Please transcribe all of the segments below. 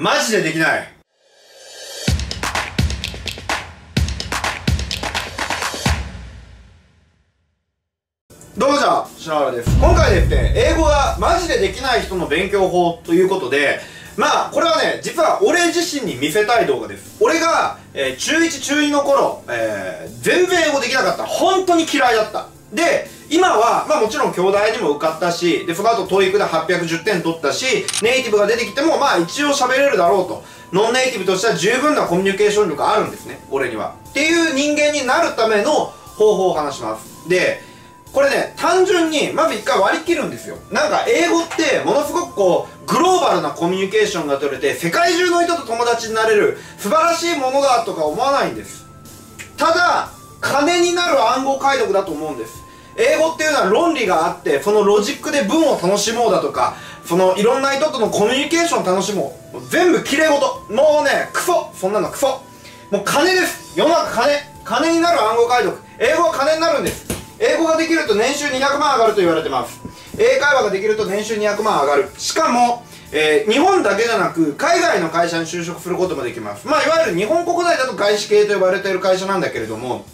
マジでできないどうもじゃあ、篠原です。今回ですね、英語がマジでできない人の勉強法ということで、まあ、これはね、実は俺自身に見せたい動画です。俺が、えー、中1、中2の頃、えー、全然英語できなかった。本当に嫌いだった。で、今は、まあもちろん兄弟にも受かったし、で、その後 TOEIC で810点取ったし、ネイティブが出てきても、まあ一応喋れるだろうと。ノンネイティブとしては十分なコミュニケーション力あるんですね、俺には。っていう人間になるための方法を話します。で、これね、単純に、まず一回割り切るんですよ。なんか、英語って、ものすごくこう、グローバルなコミュニケーションが取れて、世界中の人と友達になれる、素晴らしいものだとか思わないんです。ただ、金になる暗号解読だと思うんです。英語っていうのは論理があって、そのロジックで文を楽しもうだとか、そのいろんな人とのコミュニケーションを楽しもう。全部綺麗事。もうね、クソそんなのクソもう金です世の中金金になる暗号解読。英語は金になるんです。英語ができると年収200万上がると言われてます英会話ができると年収200万上がるしかも、えー、日本だけじゃなく海外の会社に就職することもできますまあいわゆる日本国内だと外資系と呼ばれている会社なんだけれども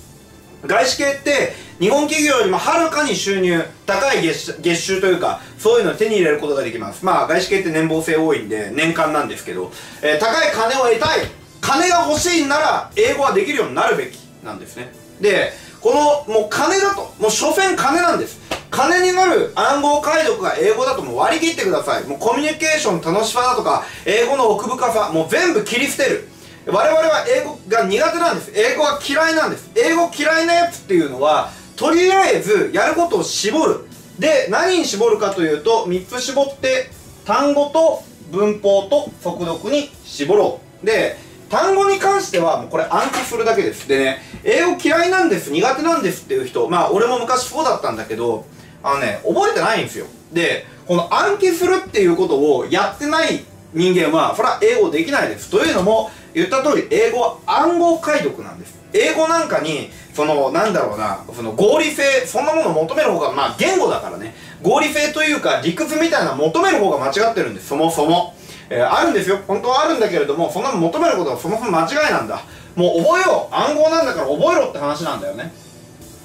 外資系って日本企業よりもはるかに収入高い月月収というかそういうのを手に入れることができます。まあ外資系って年俸制多いんで年間なんですけど、えー、高い金を得たい金が欲しいなら英語はできるようになるべきなんですね。でこのもう金だともう所詮金なんです。金になる暗号解読が英語だともう割り切ってください。もうコミュニケーション楽しさだとか英語の奥深さもう全部切り捨てる。我々は英語が苦手なんです。英語が嫌いなんです。英語嫌いなやつっていうのはとりあえずやることを絞る。で何に絞るかというと3つ絞って単語と文法と速読に絞ろう。で単語に関してはもうこれ暗記するだけです。でね英語嫌いなんです苦手なんですっていう人まあ俺も昔そうだったんだけどあのね覚えてないんですよ。でこの暗記するっていうことをやってない人間はそれは英語できないです。というのも言った通り英語は暗号解読なんです。英語なんかにそのなんだろうなその合理性そんなものを求める方がまあ言語だからね。合理性というか理屈みたいな求める方が間違ってるんです。そもそも。えー、あるんですよ。本当はあるんだけれどもそんなの求めることはそもそも間違いなんだ。もう覚えよう。暗号なんだから覚えろって話なんだよね。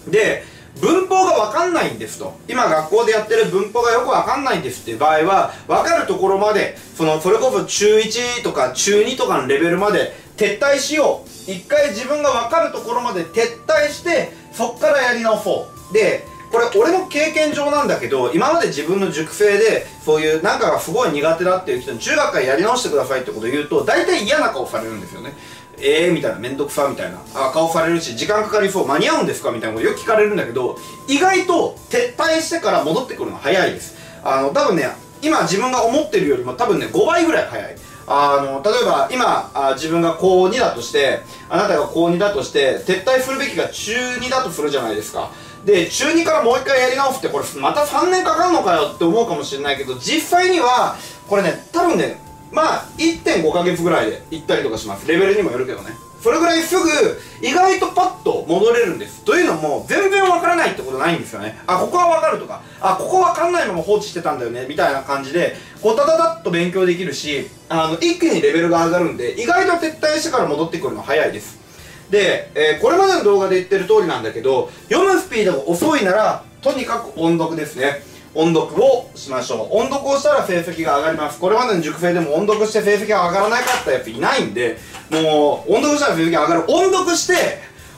で文法が分かんないんですと。今学校でやってる文法がよく分かんないんですっていう場合は分かるところまでそのそれこそ中1とか中2とかのレベルまで撤退しよう。一回自分が分かるところまで撤退してそっからやり直そう。でこれ俺の経験上なんだけど今まで自分の熟成でそういうなんかがすごい苦手だっていう人に中学からやり直してくださいってことを言うと大体嫌な顔されるんですよね。ええー、みたいなめんどくさみたいな。あ顔されるし時間かかりそう。間に合うんですかみたいなことよく聞かれるんだけど意外と撤退してから戻ってくるの早いです。あの多分ね今自分が思ってるよりも多分ね5倍ぐらい早い。あの例えば今あ自分が高2だとしてあなたが高2だとして撤退するべきが中2だとするじゃないですか。で中2からもう一回やり直すってこれまた3年かかるのかよって思うかもしれないけど実際にはこれね多分ねまあ1.5ヶ月ぐらいで行ったりとかします。レベルにもよるけどね。それぐらいすぐ意外とパッと戻れるんです。というのも全然わからないってことないんですよね。あここはわかるとか。あここわかんないまま放置してたんだよね。みたいな感じでこうタタタッと勉強できるしあの一気にレベルが上がるんで意外と撤退してから戻ってくるの早いです。で、えー、これまでの動画で言ってる通りなんだけど読むスピードが遅いならとにかく音読ですね。音読をしましょう。音読をしたら成績が上がります。これまでの塾生でも音読して成績が上がらなかったやついないんでもう音読したら成績上がる。音読して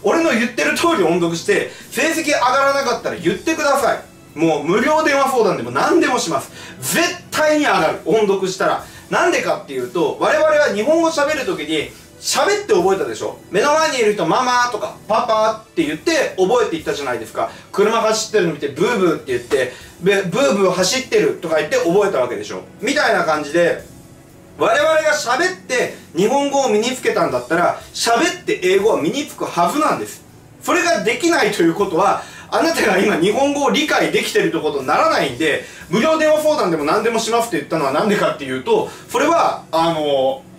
俺の言ってる通り音読して成績上がらなかったら言ってください。もう無料電話相談でも何でもします。絶対に上がる。音読したら。なんでかっていうと我々は日本語喋るときに喋って覚えたでしょ？目の前にいる人ママとかパパって言って覚えていったじゃないですか。車走ってるの見てブーブーって言ってブーブー走ってるとか言って覚えたわけでしょ？みたいな感じで我々が喋って日本語を身につけたんだったら喋って英語は身につくはずなんです。それができないということはあなたが今日本語を理解できてるということにならないんで無料電話相談でも何でもしますって言ったのは何でかっていうとそれはあのー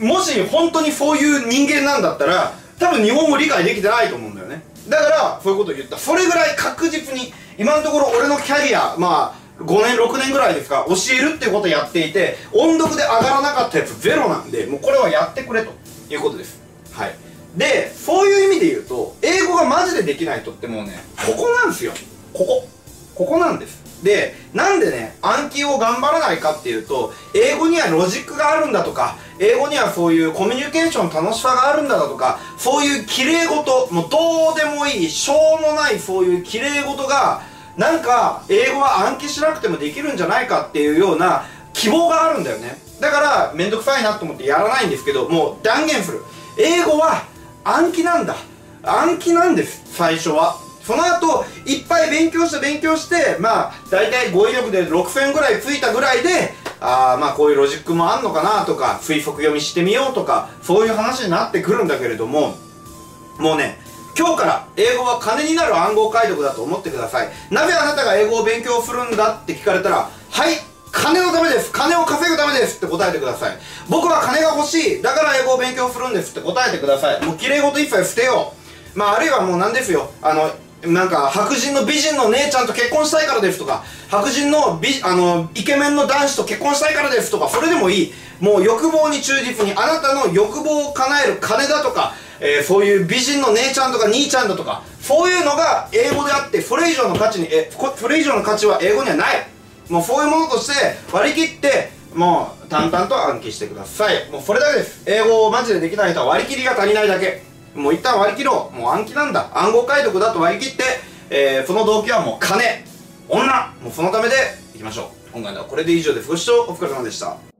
もし本当にそういう人間なんだったら多分日本語理解できてないと思うんだよね。だからそういうことを言った。それぐらい確実に今のところ俺のキャリアまあ5年6年ぐらいですか教えるっていうことをやっていて音読で上がらなかったやつゼロなんでもうこれはやってくれということです。はい。でそういう意味で言うと英語がマジでできない人ってもうねここなんですよ。ここ。ここなんです。でなんでね暗記を頑張らないかっていうと英語にはロジックがあるんだとか英語にはそういうコミュニケーション楽しさがあるんだとかそういう綺麗事もうどうでもいいしょうもないそういう綺麗事がなんか英語は暗記しなくてもできるんじゃないかっていうような希望があるんだよね。だからめんどくさいなと思ってやらないんですけどもう断言する。英語は暗記なんだ。暗記なんです最初は。その後いっぱい勉強して勉強してまあ大体語彙力で6000ぐらいついたぐらいであまあこういうロジックもあんのかなとか推測読みしてみようとかそういう話になってくるんだけれどももうね今日から英語は金になる暗号解読だと思ってください。なぜあなたが英語を勉強するんだって聞かれたらはい金のためです。金を稼ぐためです。って答えてください。僕は金が欲しい。だから英語を勉強するんです。って答えてください。もう綺麗事一切捨てよう。まああるいはもう何ですよ。あのなんか白人の美人の姉ちゃんと結婚したいからですとか白人の美あのイケメンの男子と結婚したいからですとかそれでもいい。もう欲望に忠実にあなたの欲望を叶える金だとかえー、そういう美人の姉ちゃんとか兄ちゃんだとかそういうのが英語であってそれ以上の価値にえそれ以上の価値は英語にはない。もうそういうものとして割り切ってもう淡々と暗記してください。もうそれだけです。英語をマジでできない人は割り切りが足りないだけ。もう一旦割り切ろう。もう暗記なんだ。暗号解読だと割り切って、えー、その動機はもう金。女。もうそのためでいきましょう。今回のはこれで以上です。ご視聴お疲れ様でした。